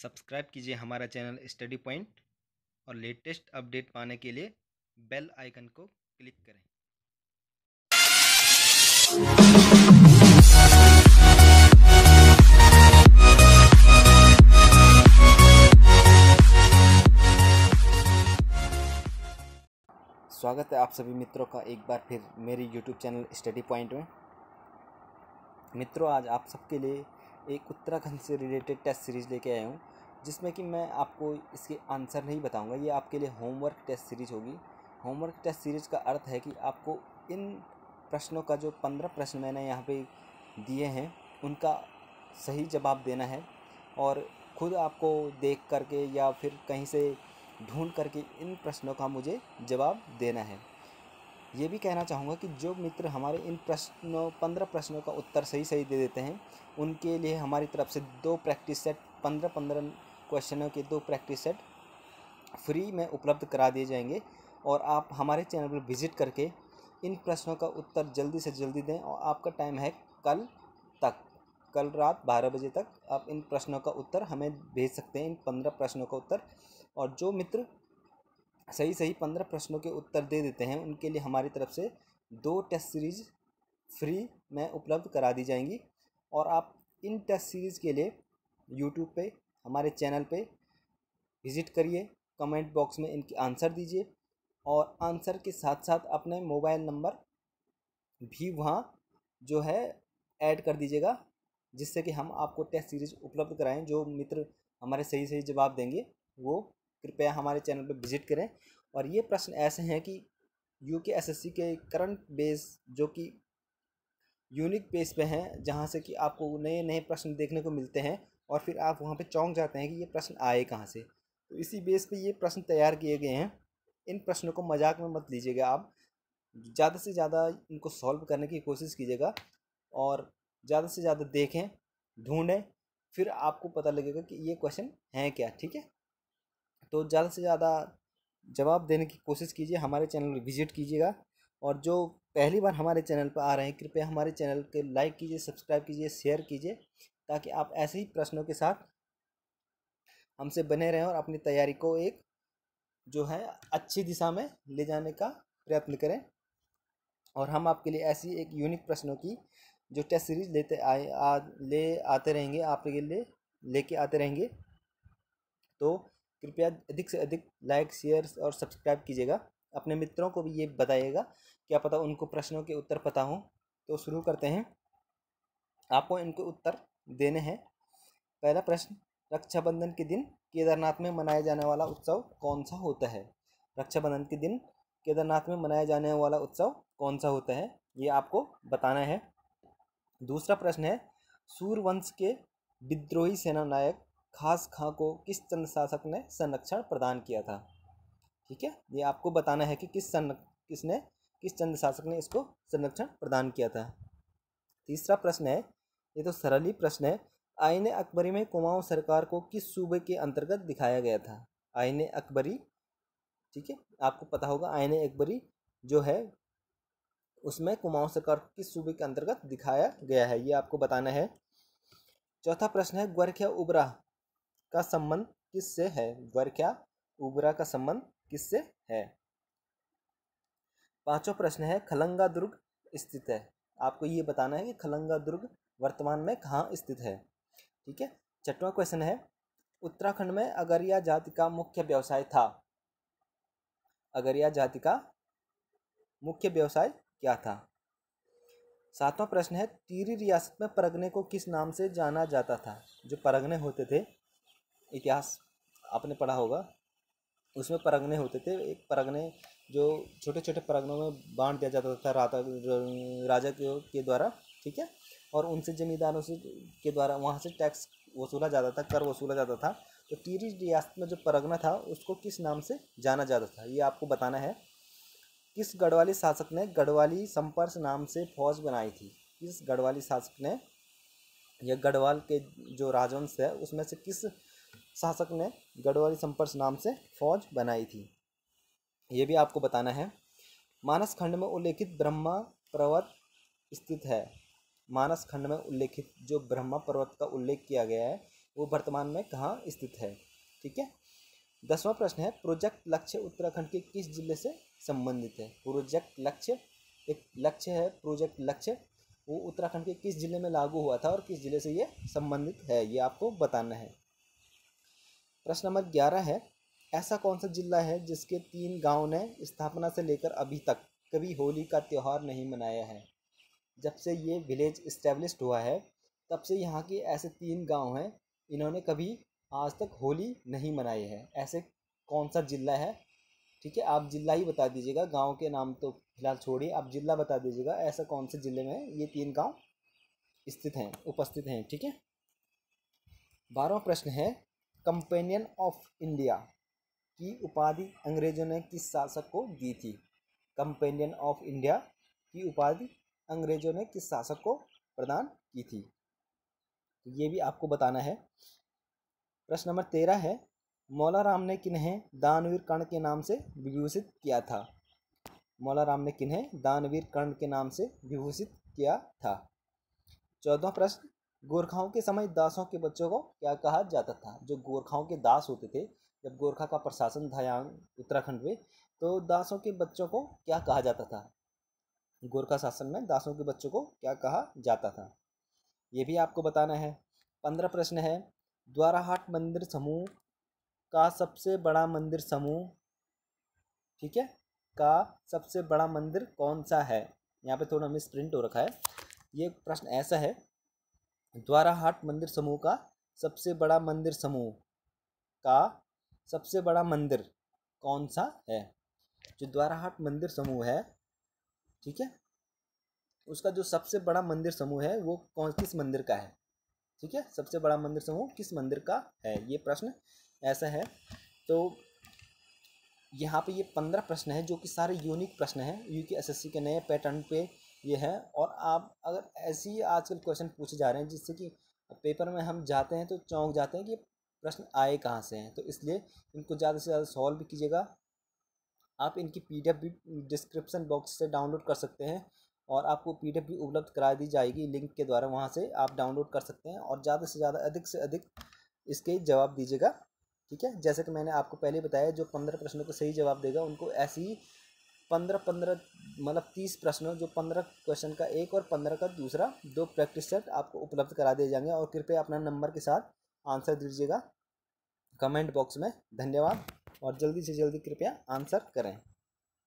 Subscribe कीजिए हमारा channel study point और लेटेस्ट अपडेट पाने के लिए बेल आइकन को क्लिक करें। स्वागत है आप सभी मित्रों का एक बार फिर मेरे यूट्यूब चैनल स्टडी पॉइंट में। मित्रों, आज आप सबके लिए एक उत्तराखंड से रिलेटेड टेस्ट सीरीज़ लेके आया हूँ, जिसमें कि मैं आपको इसके आंसर नहीं बताऊँगा। ये आपके लिए होमवर्क टेस्ट सीरीज़ होगी। होमवर्क टेस्ट सीरीज़ का अर्थ है कि आपको इन प्रश्नों का जो पंद्रह प्रश्न मैंने यहाँ पे दिए हैं, उनका सही जवाब देना है और खुद आपको देख करके या फिर कहीं से ढूंढ करके इन प्रश्नों का मुझे जवाब देना है। ये भी कहना चाहूँगा कि जो मित्र हमारे इन प्रश्नों, पंद्रह प्रश्नों का उत्तर सही सही दे देते हैं, उनके लिए हमारी तरफ़ से दो प्रैक्टिस सेट पंद्रह पंद्रह क्वेश्चनों के दो प्रैक्टिस सेट फ्री में उपलब्ध करा दिए जाएँगे और आप हमारे चैनल पर विज़िट करके इन प्रश्नों का उत्तर जल्दी से जल्दी दें और आपका टाइम है कल तक, कल रात बारह बजे तक आप इन प्रश्नों का उत्तर हमें भेज सकते हैं, इन पंद्रह प्रश्नों का उत्तर। और जो मित्र सही सही पंद्रह प्रश्नों के उत्तर दे देते हैं। उनके लिए हमारी तरफ़ से दो टेस्ट सीरीज़ फ्री में उपलब्ध करा दी जाएँगी। और आप इन टेस्ट सीरीज़ के लिए यूट्यूब पे, हमारे चैनल पे विज़िट करिए, कमेंट बॉक्स में इनके आंसर दीजिए और आंसर के साथ साथ अपने मोबाइल नंबर भी वहाँ जो है ऐड कर दीजिएगा, जिससे कि हम आपको टेस्ट सीरीज़ उपलब्ध कराएँ, जो मित्र हमारे सही सही जवाब देंगे, वो कृपया हमारे चैनल पर विज़िट करें। और ये प्रश्न ऐसे हैं कि यू के एस एस सी के करंट बेस जो कि यूनिक बेस पे हैं, जहाँ से कि आपको नए नए प्रश्न देखने को मिलते हैं और फिर आप वहाँ पे चौंक जाते हैं कि ये प्रश्न आए कहाँ से। तो इसी बेस पे ये प्रश्न तैयार किए गए हैं। इन प्रश्नों को मज़ाक में मत लीजिएगा आप। ज़्यादा से ज़्यादा इनको सॉल्व करने की कोशिश कीजिएगा और ज़्यादा से ज़्यादा देखें, ढूँढें, फिर आपको पता लगेगा कि ये क्वेश्चन हैं क्या, ठीक है? तो ज़्यादा से ज़्यादा जवाब देने की कोशिश कीजिए हमारे चैनल विज़िट कीजिएगा। और जो पहली बार हमारे चैनल पर आ रहे हैं कृपया हमारे चैनल के लाइक कीजिए सब्सक्राइब कीजिए शेयर कीजिए ताकि आप ऐसे ही प्रश्नों के साथ हमसे बने रहें और अपनी तैयारी को एक जो है अच्छी दिशा में ले जाने का प्रयत्न करें। और हम आपके लिए ऐसी एक यूनिक प्रश्नों की जो टेस्ट सीरीज़ लेते आए आ, ले आते रहेंगे आपके लिए लेके आते रहेंगे। तो कृपया अधिक से अधिक लाइक, शेयर और सब्सक्राइब कीजिएगा। अपने मित्रों को भी ये बताइएगा क्या पता उनको प्रश्नों के उत्तर पता हों। तो शुरू करते हैं। आपको इनके उत्तर देने हैं। पहला प्रश्न, रक्षाबंधन के दिन केदारनाथ में मनाया जाने वाला उत्सव कौन सा होता है? रक्षाबंधन के दिन केदारनाथ में मनाया जाने वाला उत्सव कौन सा होता है? ये आपको बताना है। दूसरा प्रश्न है, सूर्यवंश के विद्रोही सेना नायक खास खां को किस चंद शासक ने संरक्षण प्रदान किया था? ठीक है, ये आपको बताना है कि किस सन किसने, किस चंद शासक ने इसको संरक्षण प्रदान किया था? तीसरा प्रश्न है, ये तो सरल ही प्रश्न है आइन अकबरी में कुमाऊं सरकार को किस सूबे के अंतर्गत दिखाया गया था? आइन अकबरी, ठीक है, आपको पता होगा आइन अकबरी जो है, उसमें कुमाऊं सरकार को किस सूबे के अंतर्गत दिखाया गया है, ये आपको बताना है। चौथा प्रश्न है, ग्वरख्या उबरा का संबंध किससे है? ग्वरख्या उबरा का संबंध किससे है? पांचवा प्रश्न है खलंगा दुर्ग स्थित है। आपको ये बताना है कि खलंगा दुर्ग वर्तमान में कहाँ स्थित है? ठीक है, छठवां क्वेश्चन है, उत्तराखंड में अगरिया जाति का मुख्य व्यवसाय था। अगरिया जाति का मुख्य व्यवसाय क्या था? सातवां प्रश्न है टीरी रियासत में परगने को किस नाम से जाना जाता था? जो परगने होते थे इतिहास आपने पढ़ा होगा, उसमें परगने होते थे। एक परगने जो छोटे छोटे परगनों में बांट दिया जाता था राजा राजा के द्वारा, ठीक है? और उनसे जमींदारों से, के द्वारा वहाँ से टैक्स वसूला जाता था, कर वसूला जाता था। तो टीरी रियासत में जो परगना था, उसको किस नाम से जाना जाता था? ये आपको बताना है। किस गढ़वाली शासक ने गढ़वाली संपर्श नाम से फौज बनाई थी? किस गढ़वाली शासक ने, या गढ़वाल के जो राजवंश है, उसमें से किस शासक ने गढ़वाली संपर्श नाम से फौज बनाई थी। ये भी आपको बताना है। मानस खंड में उल्लेखित ब्रह्मा पर्वत स्थित है। मानस खंड में उल्लेखित जो ब्रह्मा पर्वत का उल्लेख किया गया है, वो वर्तमान में कहाँ स्थित है? ठीक है? दसवां प्रश्न है, प्रोजेक्ट लक्ष्य उत्तराखंड के किस ज़िले से संबंधित है? प्रोजेक्ट लक्ष्य, एक लक्ष्य है, प्रोजेक्ट लक्ष्य, वो उत्तराखंड के किस ज़िले में लागू हुआ था और किस ज़िले से ये संबंधित है? ये आपको बताना है। प्रश्न नंबर ग्यारह है, ऐसा कौन सा जिला है जिसके तीन गाँव ने स्थापना से लेकर अभी तक कभी होली का त्यौहार नहीं मनाया है? जब से ये विलेज इस्टेब्लिश हुआ है, तब से यहाँ के ऐसे तीन गाँव हैं, इन्होंने कभी आज तक होली नहीं मनाई है। ऐसे कौन सा जिला है? ठीक है, आप जिला ही बता दीजिएगा, गाँव के नाम तो फ़िलहाल छोड़िए, आप जिला बता दीजिएगा, ऐसा कौन से ज़िले में ये तीन गाँव स्थित हैं, उपस्थित हैं, ठीक है? बारहवा प्रश्न है कंपेनियन ऑफ़ इंडिया की उपाधि अंग्रेज़ों ने किस शासक को दी थी? कंपेनियन ऑफ़ इंडिया की उपाधि अंग्रेज़ों ने किस शासक को प्रदान की थी? ये भी आपको बताना है। प्रश्न नंबर तेरह है मौला राम ने किन्हें दानवीर कर्ण के नाम से विभूषित किया था? मौला राम ने किन्हें दानवीर कर्ण के नाम से विभूषित किया था? चौदह प्रश्न गोरखाओं के समय दासों के बच्चों को क्या कहा जाता था? जो गोरखाओं के दास होते थे, जब गोरखा का प्रशासन था उत्तराखंड में तो दासों के बच्चों को क्या कहा जाता था? गोरखा शासन में दासों के बच्चों को क्या कहा जाता था? ये भी आपको बताना है। पंद्रह प्रश्न है। द्वाराहाट मंदिर समूह का सबसे बड़ा मंदिर समूह, ठीक है? का सबसे बड़ा मंदिर कौन सा है? यहाँ पे थोड़ा मिस प्रिंट हो रखा है। ये प्रश्न ऐसा है द्वाराहाट मंदिर समूह का सबसे बड़ा मंदिर समूह का सबसे बड़ा मंदिर कौन सा है? जो द्वाराहाट मंदिर समूह है, ठीक है? उसका जो सबसे बड़ा मंदिर समूह है, वो कौन, किस मंदिर का है? ठीक है? सबसे बड़ा मंदिर समूह किस मंदिर का है? ये प्रश्न ऐसा है। तो यहाँ पे ये पंद्रह प्रश्न है, जो कि सारे यूनिक प्रश्न हैं। यू के एस के नए पैटर्न पे ये है और आप अगर ऐसे ही आजकल क्वेश्चन पूछे जा रहे हैं जिससे कि पेपर में हम जाते हैं तो चौंक जाते हैं कि प्रश्न आए कहाँ से हैं। तो इसलिए इनको ज़्यादा से ज़्यादा सॉल्व भी कीजिएगा। आप इनकी पीडीएफ भी डिस्क्रिप्सन बॉक्स से डाउनलोड कर सकते हैं और आपको पीडीएफ भी उपलब्ध करा दी जाएगी लिंक के द्वारा। वहाँ से आप डाउनलोड कर सकते हैं और ज़्यादा से ज़्यादा अधिक से अधिक इसके जवाब दीजिएगा। ठीक है? जैसे कि मैंने आपको पहले बताया, जो पंद्रह प्रश्नों को सही जवाब देगा, उनको ऐसे ही पंद्रह पंद्रह मतलब तीस प्रश्न, जो पंद्रह क्वेश्चन का एक और पंद्रह का दूसरा दो प्रैक्टिस सेट आपको उपलब्ध करा दिए जाएँगे और कृपया अपना नंबर के साथ आंसर दीजिएगा। कमेंट बॉक्स में धन्यवाद और जल्दी से जल्दी कृपया आंसर करें।